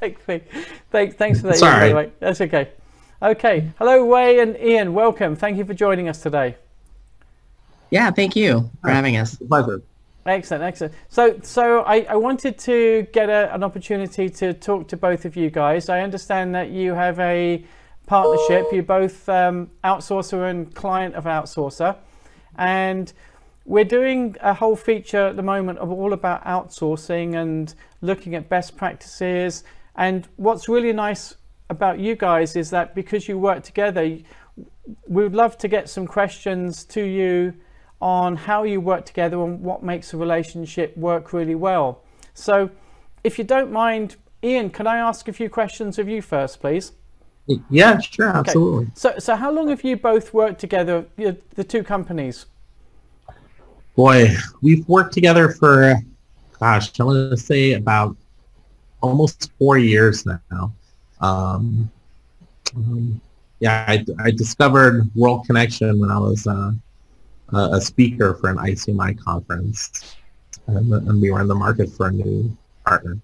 thanks, thanks, thanks for that. Sorry. Ian, by the way. That's okay. Okay. Hello, Hui and Ian. Welcome. Thank you for joining us today. Yeah, thank you for having us. Pleasure. Excellent, excellent. So, so I, I wanted to get a, an opportunity to talk to both of you guys. I understand that you have a partnership. You're both um, outsourcer and client of outsourcer, and we're doing a whole feature at the moment of all about outsourcing and looking at best practices. And what's really nice about you guys is that because you work together, we would love to get some questions to you on how you work together and what makes a relationship work really well. So if you don't mind, Ian, can I ask a few questions of you first, please? Yeah, sure, absolutely. Okay. So, so how long have you both worked together, the two companies? Boy, we've worked together for, gosh, I'm going to say about almost four years now. Um, um, yeah, I, I, discovered World Connection when I was uh, a speaker for an ICMI conference, and, and, we were in the market for a new partner.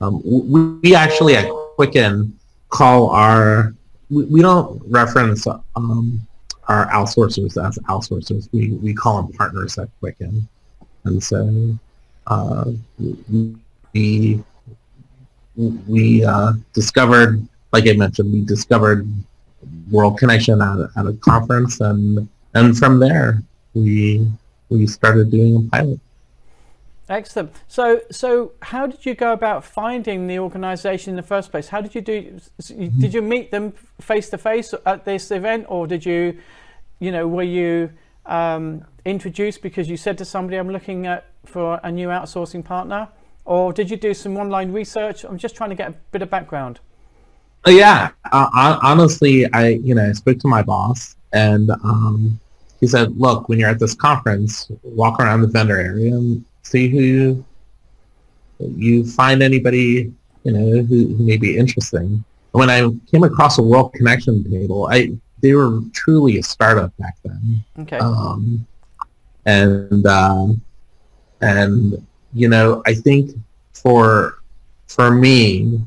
Um, we, we, actually at Quicken call our we, we don't reference um, our outsourcers as outsourcers. We we call them partners at Quicken, and so uh, we we uh, discovered, like I mentioned, we discovered World Connection at, at a conference, and and from there we we started doing a pilot. Excellent. So, so how did you go about finding the organisation in the first place? How did you do? Did you meet them face to face at this event, or did you, you know, were you um, introduced because you said to somebody, "I'm looking at for a new outsourcing partner," or did you do some online research? I'm just trying to get a bit of background. Uh, yeah, uh, honestly, I you know I spoke to my boss and. Um, he said, look, when you're at this conference, walk around the vendor area and see who you, you find anybody, you know, who, who may be interesting. When I came across a World Connection table, I they were truly a startup back then. Okay. Um, and uh, and you know, I think for for me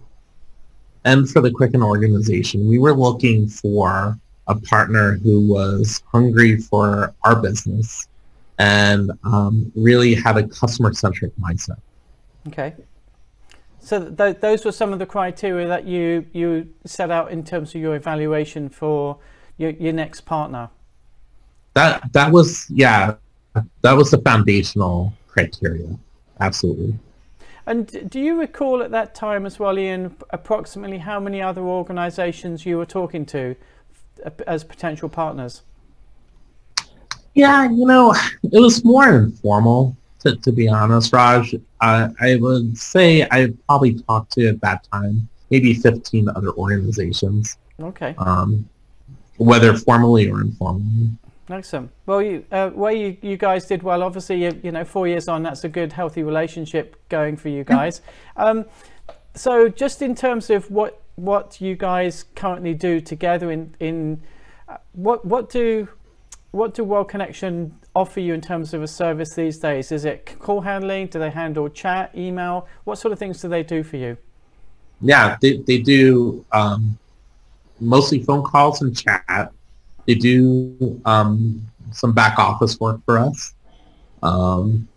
and for the Quicken organization, we were looking for a partner who was hungry for our business and um, really had a customer-centric mindset. Okay. So th- those were some of the criteria that you you set out in terms of your evaluation for your, your next partner. That that was yeah, that was the foundational criteria. Absolutely. And do you recall at that time as well, Ian, approximately how many other organisations you were talking to as potential partners? Yeah, you know, it was more informal, to, to be honest, Raj. Uh, I would say I probably talked to, at that time, maybe 15 other organizations. Okay. Um, whether formally or informally. Excellent. Well, you, uh, well, you, you guys did well. Obviously, you, you know, four years on, that's a good, healthy relationship going for you guys. Um, so, just in terms of what what you guys currently do together in in uh, what what do what do World Connection offer you in terms of a service these days? Is it call handling? Do they handle chat, email? What sort of things do they do for you? Yeah, they, they do um, mostly phone calls and chat. They do um, some back office work for us, um,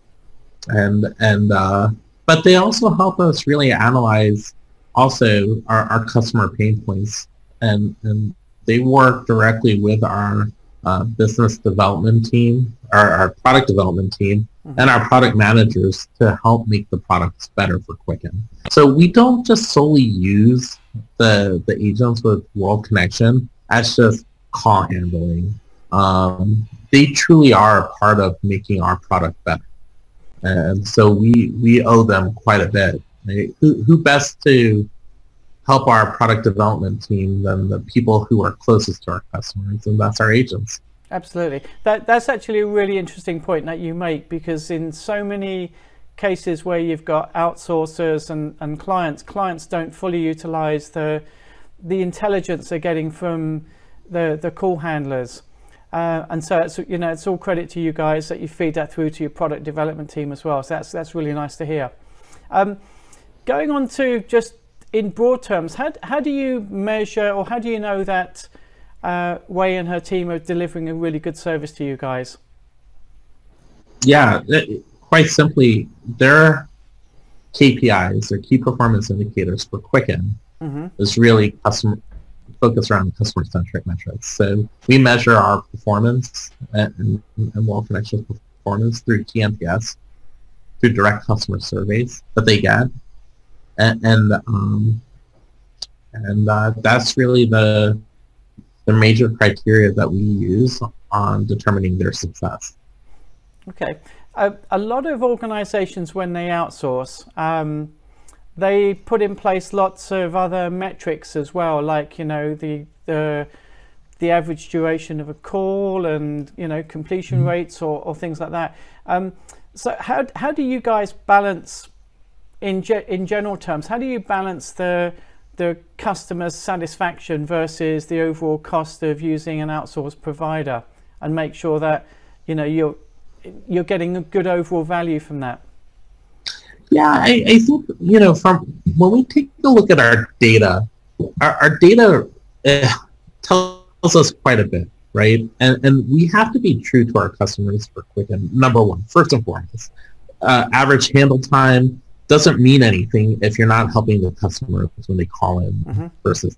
and and uh, but they also help us really analyze also our, our customer pain points and, and they work directly with our uh, business development team, our, our product development team, mm-hmm. and our product managers to help make the products better for Quicken. So we don't just solely use the, the agents with World Connection as just call handling. Um, they truly are a part of making our product better. And so we, we owe them quite a bit who, who best to help our product development team than the people who are closest to our customers, and that's our agents. Absolutely. That, that's actually a really interesting point that you make because in so many cases where you've got outsourcers and, and clients, clients don't fully utilize the, the intelligence they're getting from the, the call handlers. Uh, and so it's you know it's all credit to you guys that you feed that through to your product development team as well. So that's that's really nice to hear. Um, going on to just in broad terms, how, how do you measure or how do you know that uh, Hui and her team are delivering a really good service to you guys? Yeah, it, quite simply, their KPIs, their key performance indicators for Quicken, mm-hmm. is really customer focused around customer centric metrics. So we measure our performance and, and World Connections performance through TNPS, through direct customer surveys that they get, and and, um, and uh, that's really the the major criteria that we use on determining their success. Okay, a, a lot of organizations when they outsource, um, they put in place lots of other metrics as well, like you know the the the average duration of a call and you know completion mm-hmm. rates or, or things like that. Um, so how how do you guys balance in ge- in general terms? How do you balance the the customer's satisfaction versus the overall cost of using an outsourced provider and make sure that you know you're you're getting a good overall value from that yeah i, I think you know from when we take a look at our data our, our data uh, tells us quite a bit right and and we have to be true to our customers for quicken number one first and foremost uh, average handle time doesn't mean anything if you're not helping the customers when they call in mm-hmm. versus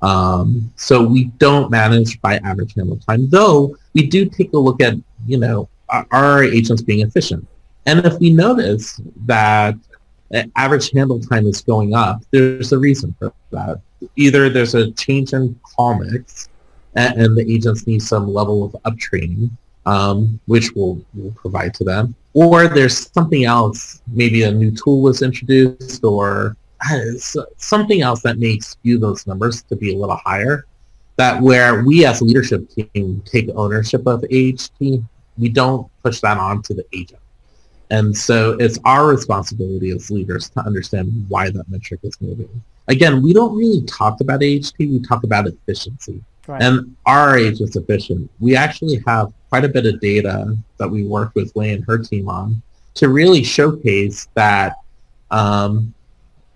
um, so we don't manage by average handle time, though we do take a look at, you know, are our agents being efficient? And if we notice that average handle time is going up, there's a reason for that. Either there's a change in call mix and, the agents need some level of uptraining, um, which we'll, we'll provide to them, or there's something else, maybe a new tool was introduced or uh, something else that makes you those numbers to be a little higher. That where we as leadership team take ownership of AHT, we don't push that on to the agent. And so it's our responsibility as leaders to understand why that metric is moving. Again, we don't really talk about AHT, we talk about efficiency. Right. And our age is efficient. We actually have quite a bit of data that we work with Hui and her team on to really showcase that um,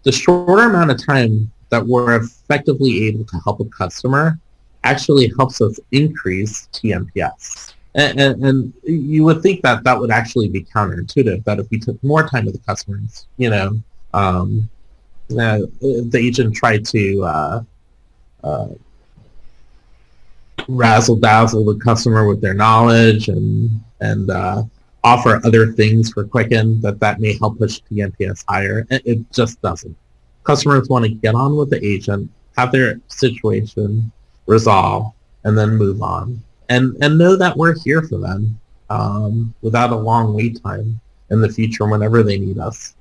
the shorter amount of time that we're effectively able to help a customer actually helps us increase TNPS. And, and, and, you would think that that would actually be counterintuitive, that if we took more time with the customers, you know, um, uh, the agent tried to uh, uh, razzle dazzle the customer with their knowledge and and uh, offer other things for Quicken that that may help push the NPS higher. It just doesn't. Customers want to get on with the agent, have their situation resolved, and then move on, and and know that we're here for them um, without a long wait time in the future whenever they need us.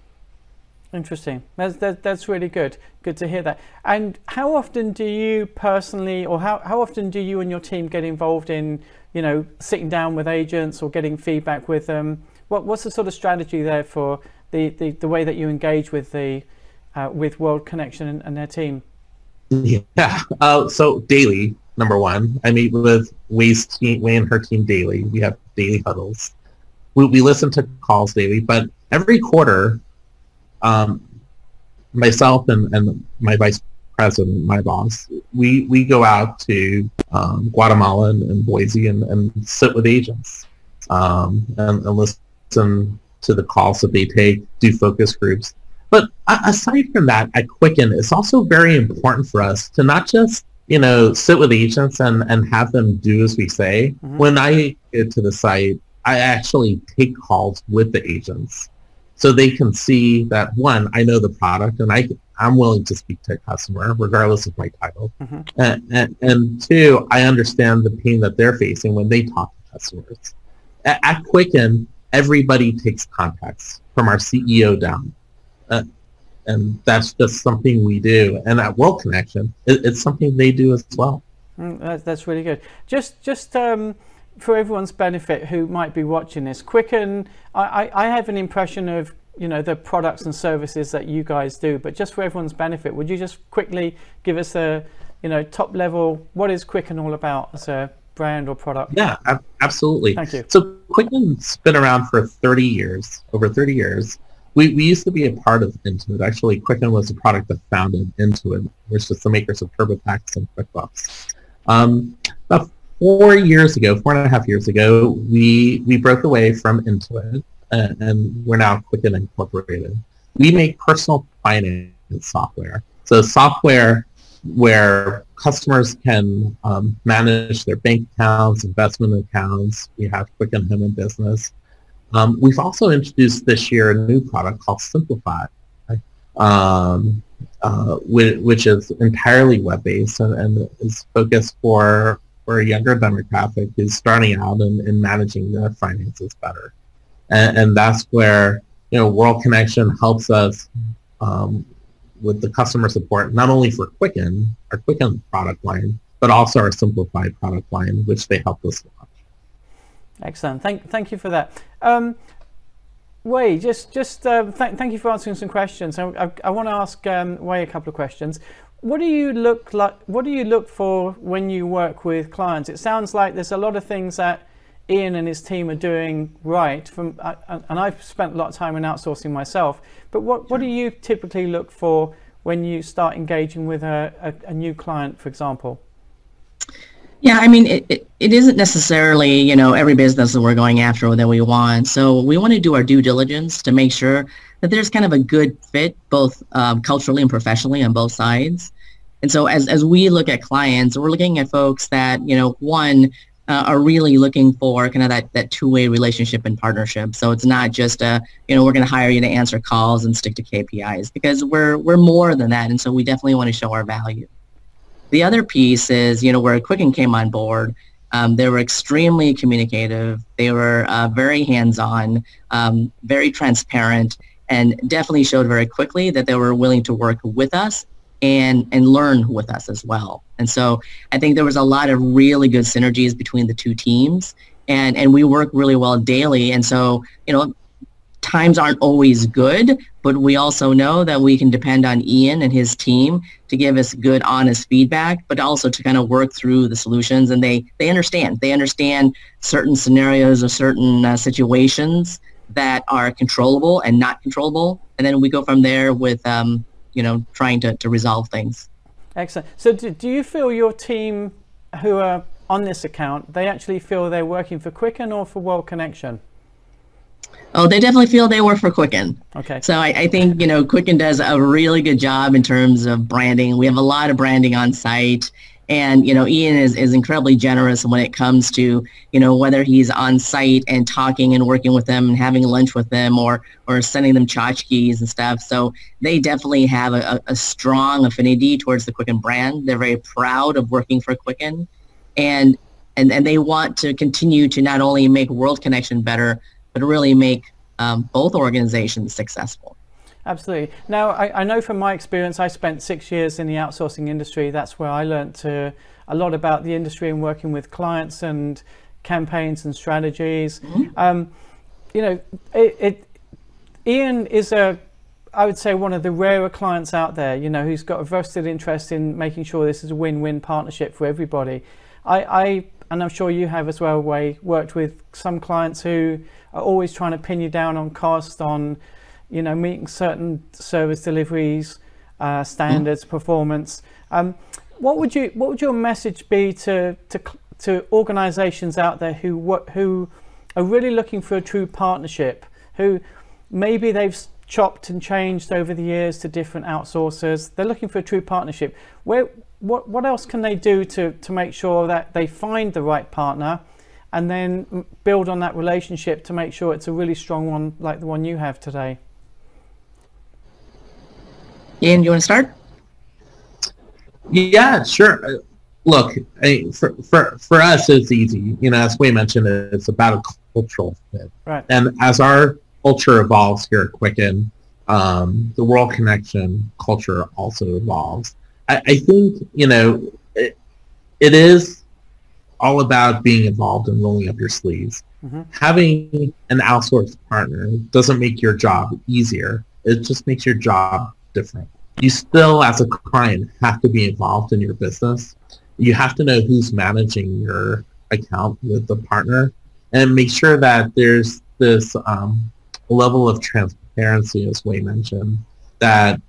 Interesting. That's that, that's really good. Good to hear that. And how often do you personally, or how, how often do you and your team get involved in, you know, sitting down with agents or getting feedback with them? What what's the sort of strategy there for the, the, the way that you engage with the uh, with World Connection and, and, their team? Yeah. Uh, so daily, number one, I meet with Hui's team, Hui and her team daily. We have daily huddles. We, we listen to calls daily, but every quarter um, myself and, and my vice president, my boss, we, we go out to um, Guatemala and, and Boise and, and, sit with agents um, and, and, listen to the calls that they take, do focus groups. But aside from that, at Quicken, it's also very important for us to not just you know sit with agents and, and have them do as we say. Mm-hmm. When I get to the site, I actually take calls with the agents so they can see that one, I know the product and I I'm willing to speak to a customer regardless of my title, mm-hmm. and, and, and, two, I understand the pain that they're facing when they talk to customers. At, at Quicken, everybody takes contacts from our CEO down. Uh, and that's just something we do. And at World Connection, it, it's something they do as well. Mm, that's, really good. Just, just um, for everyone's benefit who might be watching this, Quicken, I, I have an impression of you know the products and services that you guys do, but just for everyone's benefit, would you just quickly give us a you know top level what is Quicken all about as a brand or product? Yeah, absolutely. Thank you. So Quicken's been around for 30 years, over 30 years. We, we used to be a part of Intuit. Actually, Quicken was a product that founded Intuit, which is the makers of TurboTax and QuickBooks. Um, about four years ago, four and a half years ago, we, we broke away from Intuit, and, and we're now Quicken Incorporated. We make personal finance software. So software where customers can um, manage their bank accounts, investment accounts. We have Quicken Home and Business. Um, we've also introduced this year a new product called Simplifi, um, uh, which, which, is entirely web-based and, and, is focused for, for a younger demographic who's starting out and, and managing their finances better. And, and, that's where you know World Connection helps us um, with the customer support, not only for Quicken, our Quicken product line, but also our simplified product line, which they helped us launch. Excellent. Thank, thank you for that. Um, Hui, just, just uh, th thank you for answering some questions. I, I, I want to ask um, Hui a couple of questions. What do you look like? What do you look for when you work with clients? It sounds like there's a lot of things that Ian and his team are doing right. From uh, and I've spent a lot of time in outsourcing myself. But what, what do you typically look for when you start engaging with a, a, a new client, for example? Yeah, I mean, it, it, it isn't necessarily, you know, every business that we're going after that we want. So we want to do our due diligence to make sure that there's kind of a good fit, both um, culturally and professionally on both sides. And so as, as we look at clients, we're looking at folks that, you know, one, uh, are really looking for kind of that, that two-way relationship and partnership. So it's not just a, you know, we're going to hire you to answer calls and stick to KPIs because we're, we're more than that. And so we definitely want to show our value. The other piece is, you know, where Quicken came on board, um, they were extremely communicative. They were uh, very hands-on, um, very transparent, and definitely showed very quickly that they were willing to work with us and and learn with us as well. And so I think there was a lot of really good synergies between the two teams, and and we work really well daily. And so you know times aren't always good, but we also know that we can depend on Ian and his team to give us good, honest feedback, but also to kind of work through the solutions. And they, they understand. They understand certain scenarios or certain uh, situations that are controllable and not controllable. And then we go from there with, um, you know, trying to, to resolve things. Excellent. So do, do you feel your team who are on this account, they actually feel they're working for Quicken or for World Connection? Oh, they definitely feel they work for Quicken. Okay. So I, I, think, you know, Quicken does a really good job in terms of branding. We have a lot of branding on site. And, you know, Ian is, is incredibly generous when it comes to, you know, whether he's on site and talking and working with them and having lunch with them or, or sending them tchotchkes and stuff. So they definitely have a, a strong affinity towards the Quicken brand. They're very proud of working for Quicken. And, and, and they want to continue to not only make World Connection better, but really make um, both organizations successful. Absolutely. Now, I, I, know from my experience, I spent six years in the outsourcing industry. That's where I learned to, a lot about the industry and working with clients and campaigns and strategies. Mm-hmm. Um, you know, it, it, Ian is a, I would say, one of the rarer clients out there. You know, who's got a vested interest in making sure this is a win-win partnership for everybody. I, I and I'm sure you have as well, Hui, worked with some clients who are always trying to pin you down on cost, on you know meeting certain service deliveries uh, standards, mm. performance. Um, what would you what would your message be to to to organisations out there who who are really looking for a true partnership, who maybe they've chopped and changed over the years to different outsourcers. They're looking for a true partnership. Where what, what else can they do to, to make sure that they find the right partner and then build on that relationship to make sure it's a really strong one like the one you have today? Ian, you want to start? Yeah, sure. Uh, look, I, for, for, for us, it's easy. You know, as we mentioned, it's about a cultural fit. Right. And as our culture evolves here at Quicken, um, the World Connection culture also evolves. I, I think, you know, it, it is all about being involved and rolling up your sleeves. Mm-hmm. Having an outsourced partner doesn't make your job easier. It just makes your job different. You still, as a client, have to be involved in your business. You have to know who's managing your account with the partner and make sure that there's this um, level of transparency as Hui mentioned, that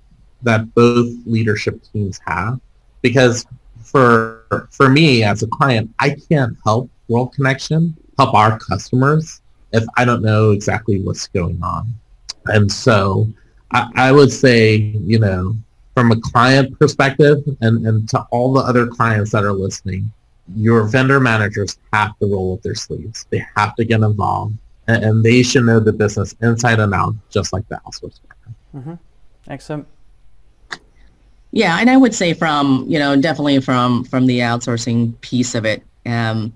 that both leadership teams have. Because for for me as a client, I can't help World Connection, help our customers if I don't know exactly what's going on. And so I, I would say, you know, from a client perspective and, and to all the other clients that are listening, your vendor managers have to roll up their sleeves. They have to get involved and, and they should know the business inside and out, just like the outsource partner. Mm-hmm. Excellent. Yeah, and I would say from you know definitely from from the outsourcing piece of it. Um,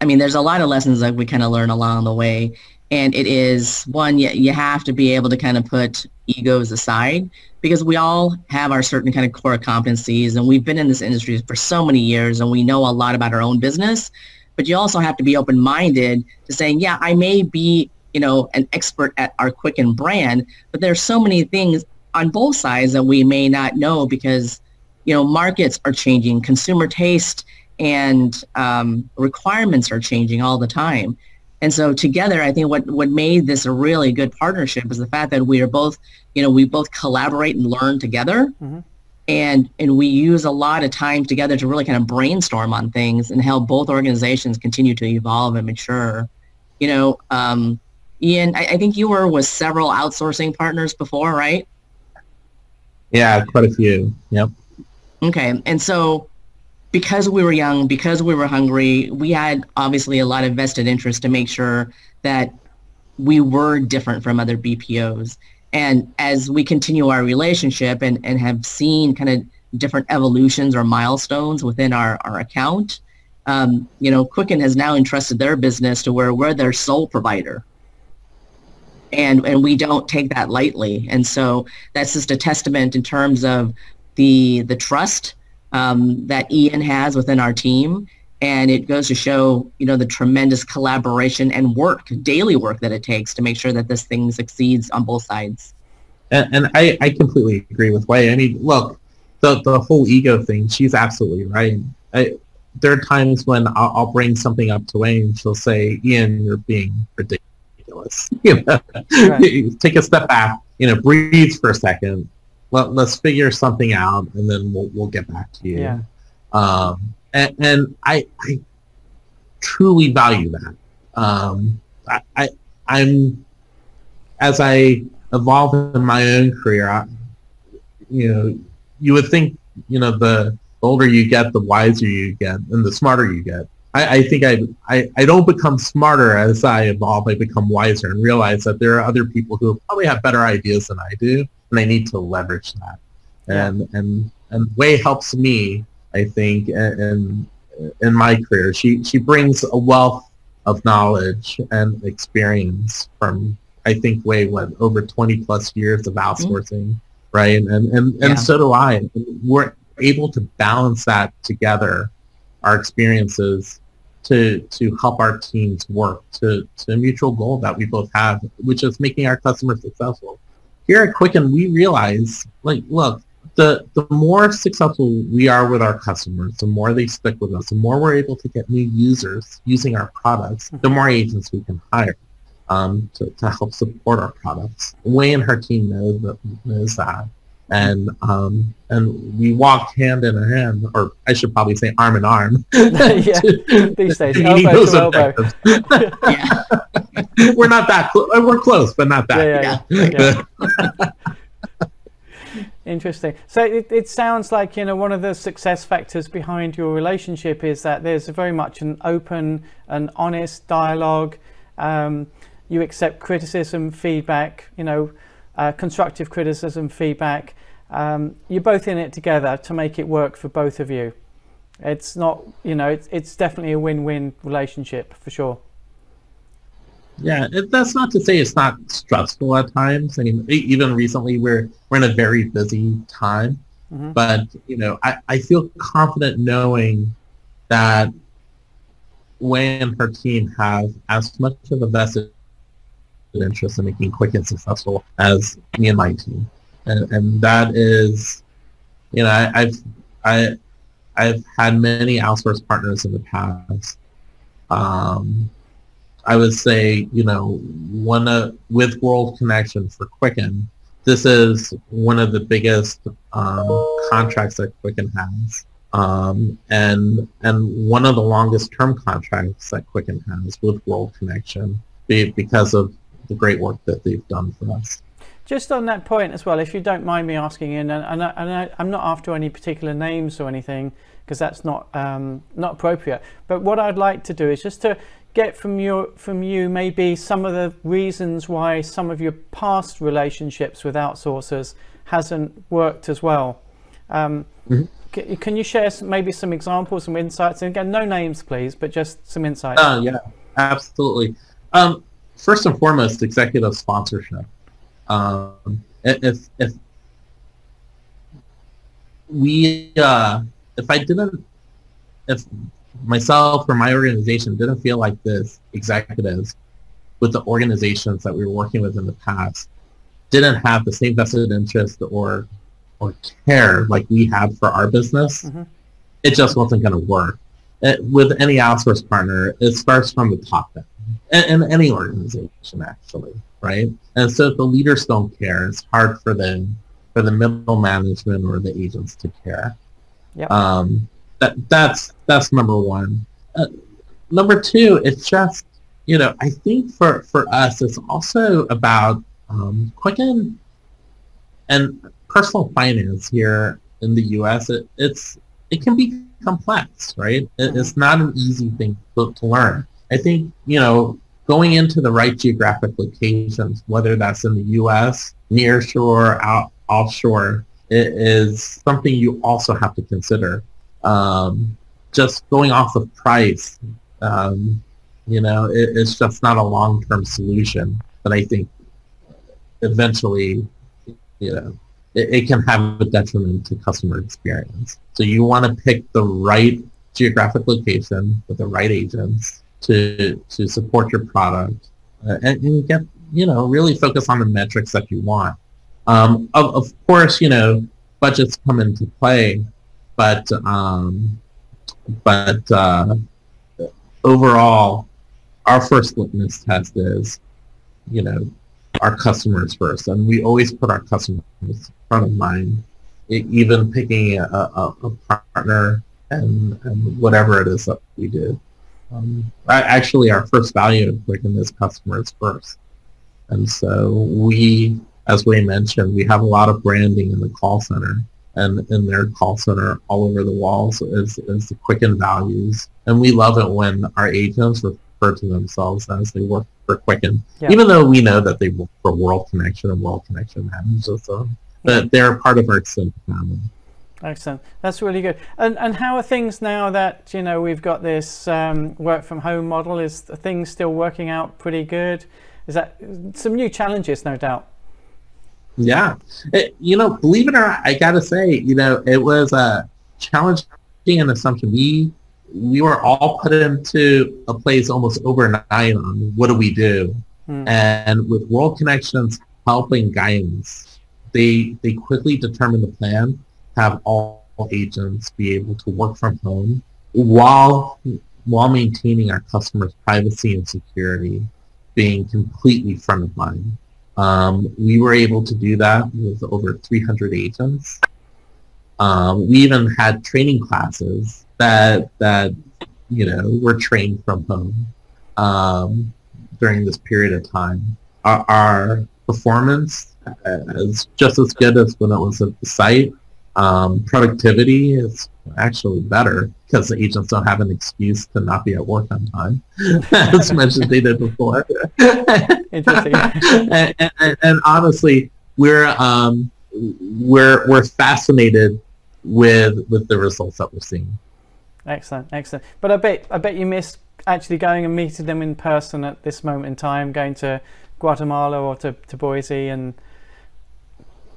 I mean, there's a lot of lessons that we kind of learn along the way, and it is one you, you have to be able to kind of put egos aside because we all have our certain kind of core competencies, and we've been in this industry for so many years, and we know a lot about our own business. But you also have to be open-minded to saying, yeah, I may be you know an expert at our Quicken brand, but there's so many things on both sides that we may not know because you know markets are changing consumer taste and um, requirements are changing all the time. And so together i think what what made this a really good partnership is the fact that we are both you know we both collaborate and learn together. Mm-hmm. and and we use a lot of time together to really kind of brainstorm on things and help both organizations continue to evolve and mature. You know um, ian I, I think you were with several outsourcing partners before right yeah, quite a few. Yep. Okay. And so because we were young, because we were hungry, we had obviously a lot of vested interest to make sure that we were different from other BPOs. And as we continue our relationship and, and have seen kind of different evolutions or milestones within our, our account, um, you know, Quicken has now entrusted their business to where we're their sole provider and and we don't take that lightly. And so that's just a testament in terms of the the trust um, that Ian has within our team, and it goes to show you know the tremendous collaboration and work, daily work that it takes to make sure that this thing succeeds on both sides. And, and I, I completely agree with Hui. I mean, look, the the whole ego thing, she's absolutely right. I, there are times when I'll, I'll, bring something up to Wayne, she'll say, Ian, you're being ridiculous ridiculous. You know, right. take a step back. You know, breathe for a second. Let, let's figure something out, and then we'll we'll get back to you. Yeah. Um, and, and I, I truly value that. Um, I, I I'm as I evolve in my own career. I, you know, you would think you know the older you get, the wiser you get, and the smarter you get. I, I think I, I, I don't become smarter as I evolve. I become wiser and realize that there are other people who probably have better ideas than I do, and I need to leverage that. And and and Hui helps me, I think, in in my career. She she brings a wealth of knowledge and experience from I think Hui went over 20 plus years of mm-hmm. outsourcing, mm-hmm. right? And and and yeah. so do I. We're able to balance that together, our experiences, to to help our teams work to, to a mutual goal that we both have, which is making our customers successful. Here at Quicken, we realize, like, look, the the more successful we are with our customers, the more they stick with us, the more we're able to get new users using our products, the more agents we can hire um, to, to help support our products. Hui and her team knows that, knows that and um, and we walked hand in hand, or I should probably say arm in arm. yeah, these days, elbow to elbow. yeah. we're not that close. We're close, but not that. Yeah, yeah, yeah. Interesting. So it, it sounds like you know one of the success factors behind your relationship is that there's very much an open and honest dialogue. Um, you accept criticism, feedback. You know uh, constructive criticism, feedback. Um, you're both in it together to make it work for both of you. It's not, you know, it's, it's definitely a win-win relationship for sure. Yeah, it, that's not to say it's not stressful at times. I mean, even recently we're we're in a very busy time, mm-hmm. but you know, I, I feel confident knowing that Wayne and her team have as much of a vested interest in making Quicken successful as me and my team, and and that is, you know, I, I've I I've had many outsource partners in the past, um, I would say, you know, one of, with World Connection for Quicken, this is one of the biggest um, contracts that Quicken has. Um, and and one of the longest term contracts that Quicken has with World Connection because of the great work that they've done for us. Just on that point as well, if you don't mind me asking, and, and, I, and I, am not after any particular names or anything, because that's not um, not appropriate. But what I'd like to do is just to get from you from you maybe some of the reasons why some of your past relationships with outsourcers hasn't worked as well. Um, mm-hmm. Can you share some, maybe some examples, some insights? And again, no names, please, but just some insights. Uh, yeah, absolutely. Um, first and foremost, executive sponsorship. Um, if if we uh, if I didn't if myself or my organization didn't feel like this executives with the organizations that we were working with in the past didn't have the same vested interest or or care like we have for our business, mm-hmm. it just wasn't going to work. It, with any outsource partner, it starts from the top down, and, and, any organization actually, right? And so if the leaders don't care, it's hard for the for the middle management or the agents to care. Yep. Um, that that's that's number one. Uh, number two, it's just you know I think for for us, it's also about um, Quicken and personal finance here in the U.S. It, it's it can be complex, right? It, mm-hmm. it's not an easy thing to, to learn. I think you know going into the right geographic locations, whether that's in the U.S., near shore, out offshore, it is something you also have to consider. Um, just going off of price, um, you know, it, it's just not a long-term solution. But I think eventually, you know, it, it can have a detriment to customer experience. So you want to pick the right geographic location with the right agents to to support your product uh, and, and, get you know really focus on the metrics that you want. Um, of, of course, you know budgets come into play, but um, but uh, overall, our first litmus test is you know our customers first, and we always put our customers front of mind, it, even picking a, a, a partner and, and, whatever it is that we do. Um, actually, our first value in Quicken is customers first, and so we, as we mentioned, we have a lot of branding in the call center, and in their call center all over the walls is, is the Quicken values, and we love it when our agents refer to themselves as they work for Quicken, yeah. even though we know that they work for World Connection and World Connection manages them. But they're part of our extended family. Excellent. That's really good. And and how are things now that you know we've got this um, work from home model? Is things still working out pretty good? Is that some new challenges, no doubt? Yeah, it, you know, believe it or not, I gotta say, you know, it was a challenging assumption. We we were all put into a place almost overnight on what do we do, hmm. and with World Connections helping guidance, they they quickly determined the plan, have all agents be able to work from home while while maintaining our customers' privacy and security being completely front of mind. Um, we were able to do that with over 300 agents. Um, we even had training classes that that you know were trained from home um, during this period of time. Our, our performance is just as good as when it was at the site. Um, productivity is actually better because the agents don't have an excuse to not be at work on time as much as they did before. Interesting. and, and, and, honestly, we're um, we're we're fascinated with with the results that we're seeing. Excellent, excellent. But I bet I bet you miss actually going and meeting them in person at this moment in time, going to Guatemala or to, to Boise and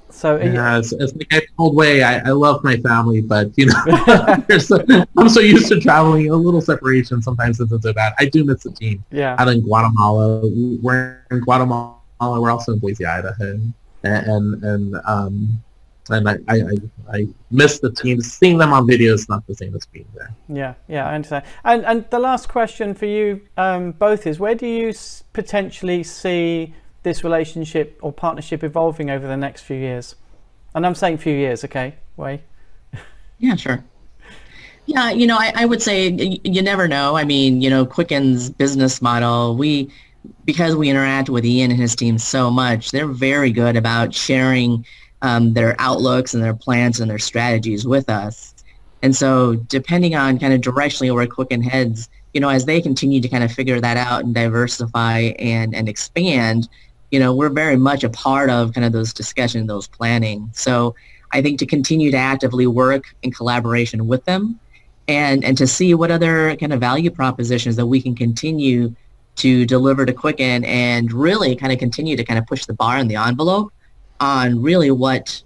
so yeah, it's, it's like I told Hui, I, I love my family, but you know, so, I'm so used to traveling. A little separation sometimes isn't so bad. I do miss the team. Yeah, out in Guatemala, we're in Guatemala. We're also in Boise, Idaho, and and, and um, and I, I, I, I miss the team. Seeing them on video is not the same as being there. Yeah, yeah, I understand. And and the last question for you um, both is: Where do you potentially see this relationship or partnership evolving over the next few years? And I'm saying few years, okay? Hui. Yeah, sure. Yeah, you know, I, I would say y- you never know. I mean, you know, Quicken's business model, we because we interact with Ian and his team so much, they're very good about sharing um, their outlooks and their plans and their strategies with us. And so depending on kind of directionally where Quicken heads, you know, as they continue to kind of figure that out and diversify and, and expand, you know, we're very much a part of kind of those discussions, those planning. So I think to continue to actively work in collaboration with them and, and to see what other kind of value propositions that we can continue to deliver to Quicken and really kind of continue to kind of push the bar and the envelope on really what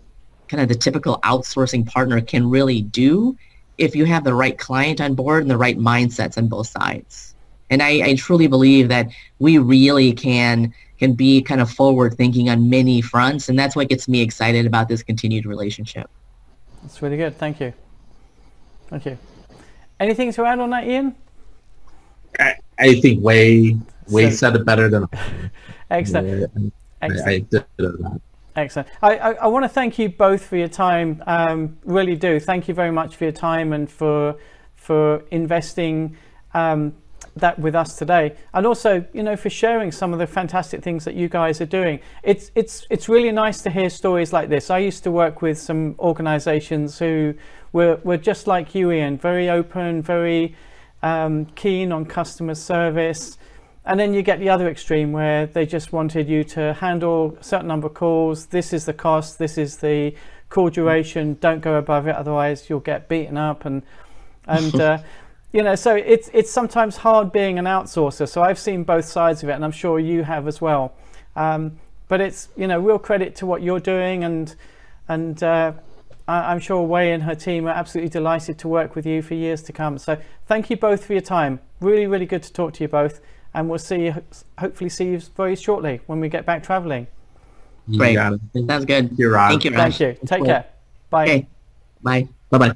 kind of the typical outsourcing partner can really do if you have the right client on board and the right mindsets on both sides. And I, I truly believe that we really can can be kind of forward thinking on many fronts and that's what gets me excited about this continued relationship. That's really good. Thank you. Thank you. Anything to add on that, Ian? I, I think Hui Hui So- said it better than Excellent. I, Excellent. I did that. Excellent. I, I, I want to thank you both for your time. Um, really do. Thank you very much for your time and for for investing um, that with us today, and also you know for sharing some of the fantastic things that you guys are doing. It's it's it's really nice to hear stories like this. I used to work with some organisations who were were just like you, Ian, very open, very um, keen on customer service. And then you get the other extreme where they just wanted you to handle a certain number of calls. This is the cost. This is the call duration. Don't go above it, otherwise you'll get beaten up. And and uh, you know, so it's it's sometimes hard being an outsourcer. So I've seen both sides of it, and I'm sure you have as well. Um, but it's you know real credit to what you're doing, and and uh, I- I'm sure Hui and her team are absolutely delighted to work with you for years to come. So thank you both for your time. Really, really good to talk to you both and we'll see you hopefully see you very shortly when we get back traveling You Great. got it. Sounds good. Thank you, Rod. Thank you, thank you take care bye Okay. Bye. Bye bye.